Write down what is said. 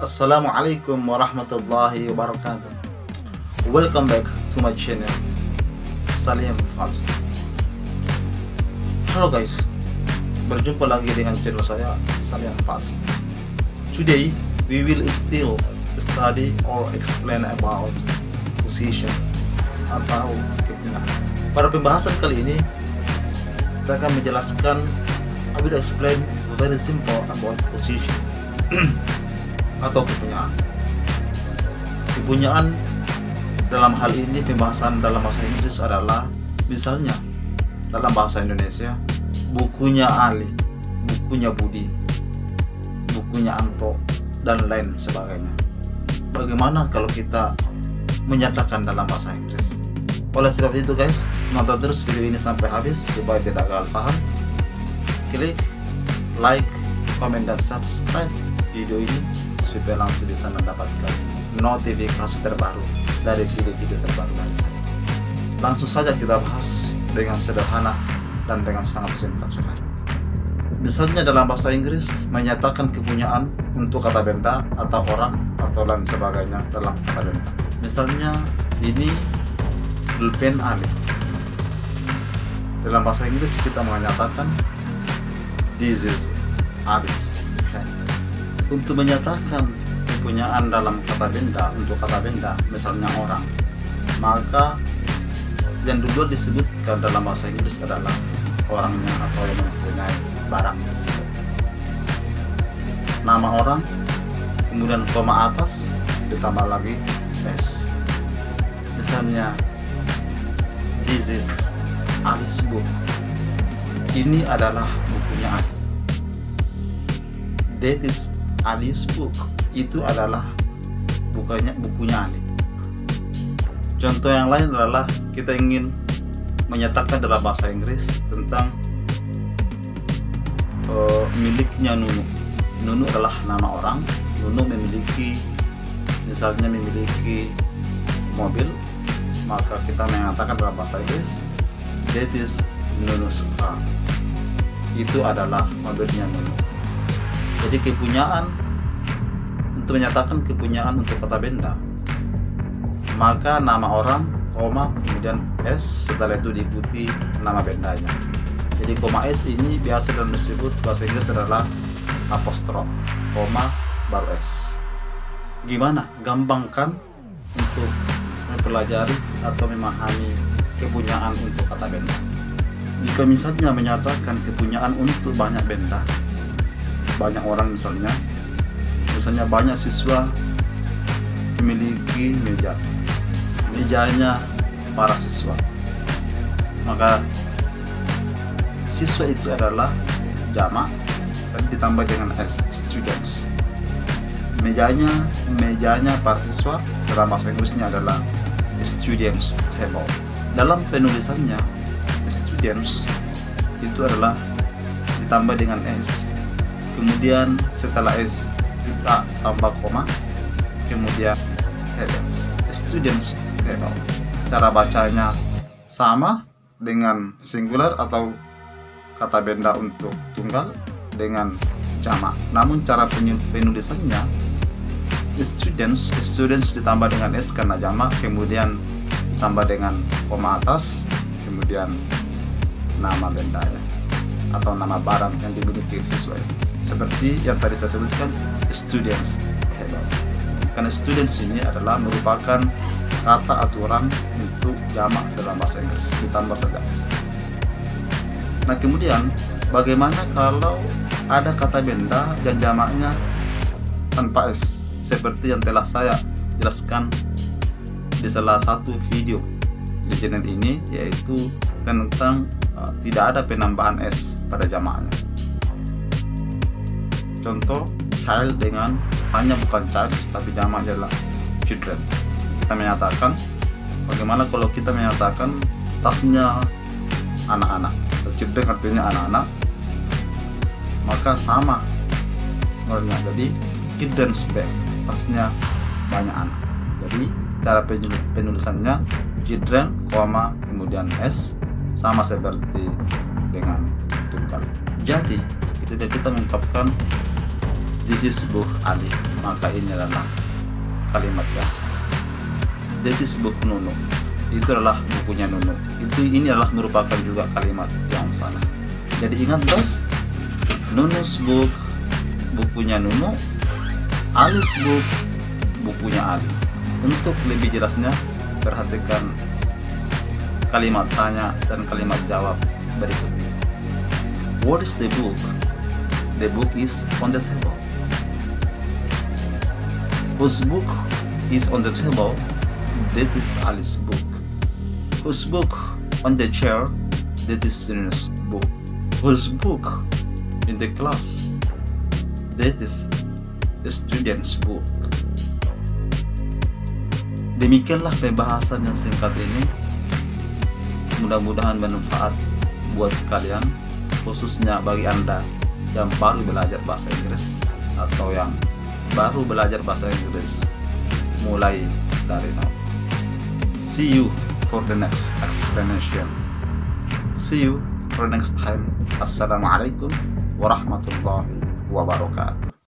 Assalamualaikum warahmatullahi wabarakatuh. Welcome back to my channel Salim Falso Halo guys Berjumpa lagi dengan channel saya Salim Falso Today we will still study or explain about position atau kepingan Pada pembahasan kali ini saya akan menjelaskan I will explain very simple about position atau kepunyaan. Kepunyaan dalam hal ini pembahasan dalam bahasa Inggris adalah misalnya dalam bahasa Indonesia bukunya Ali, bukunya Budi, bukunya Anto dan lain sebagainya. Bagaimana kalau kita menyatakan dalam bahasa Inggris? Oleh sebab itu guys, nonton terus video ini sampai habis supaya tidak gagal paham. Klik like, komen dan subscribe video ini supaya langsung bisa mendapatkan notifikasi terbaru dari video-video terbaru dari saya. Langsung saja kita bahas dengan sederhana dan dengan sangat singkat sekali. Misalnya dalam bahasa Inggris menyatakan kepunyaan untuk kata benda atau orang atau lain sebagainya dalam kata benda. Misalnya ini pulpen Ali. Dalam bahasa Inggris kita menyatakan this is Alice untuk menyatakan kepunyaan dalam kata benda untuk kata benda misalnya orang maka yang dulu disebutkan dalam bahasa Inggris adalah orangnya atau yang mempunyai barang tersebut. Nama orang kemudian koma atas ditambah lagi s. Misalnya this is Alice book. Ini adalah bukunya. Ali that is Ali's book. Itu adalah bukannya bukunya Ali contoh yang lain adalah kita ingin menyatakan dalam bahasa Inggris tentang uh, miliknya Nunu. Nunu adalah nama orang. Nunu memiliki misalnya memiliki mobil maka kita mengatakan dalam bahasa Inggris that is Nunu's car. Itu adalah mobilnya Nunu. Jadi kepunyaan untuk menyatakan kepunyaan untuk kata benda. Maka nama orang koma kemudian s setelah itu diikuti nama bendanya. Jadi koma s ini biasa dalam disebut bahasa Inggris adalah apostrof koma baru s. Gimana? Gampang kan untuk mempelajari atau memahami kepunyaan untuk kata benda. Jika misalnya menyatakan kepunyaan untuk banyak benda banyak orang misalnya misalnya banyak siswa memiliki meja. Mejanya para siswa. Maka siswa itu adalah jamak dan ditambah dengan s students. Mejanya mejanya para siswa dalam bahasa Inggrisnya adalah students table. Dalam penulisannya students itu adalah ditambah dengan s. Kemudian setelah s kita tambah koma kemudian tables students table cara bacanya sama dengan singular atau kata benda untuk tunggal dengan jamak namun cara penulisannya students students ditambah dengan s karena jamak kemudian ditambah dengan koma atas kemudian nama bendanya atau nama barang yang dimiliki siswa seperti yang tadi saya sebutkan students table. Karena students ini adalah merupakan kata aturan untuk jamak dalam bahasa Inggris ditambah saja nah kemudian bagaimana kalau ada kata benda dan jamaknya tanpa s seperti yang telah saya jelaskan di salah satu video di channel ini yaitu tentang uh, tidak ada penambahan s pada jamaknya contoh child dengan hanya bukan child tapi jamak adalah children. Kita menyatakan bagaimana kalau kita menyatakan tasnya anak-anak? Children artinya anak-anak maka sama. Normalnya jadi children's bag tasnya banyak anak. Jadi cara penulisannya children, kemudian s sama seperti dengan tunggal jadi ketika kita mengungkapkan this is book alif maka ini adalah kalimat biasa. This is book Nunu. Itu adalah bukunya Nunu. Itu ini adalah merupakan juga kalimat yang salah jadi ingat guys Nunu's book bukunya Nunu Alice book bukunya Ali. Untuk lebih jelasnya perhatikan kalimat tanya dan kalimat jawab berikut what is the book? The book is on the table. Whose book is on the table? That is Alice's book. Whose book on the chair? That is Nunu's book. Whose book in the class? That is the student's book. Demikianlah pembahasan yang singkat ini. Mudah-mudahan bermanfaat buat kalian khususnya bagi anda yang baru belajar bahasa Inggris atau yang baru belajar bahasa Inggris mulai dari nol see you for the next explanation. See you for next time. Assalamualaikum warahmatullahi wabarakatuh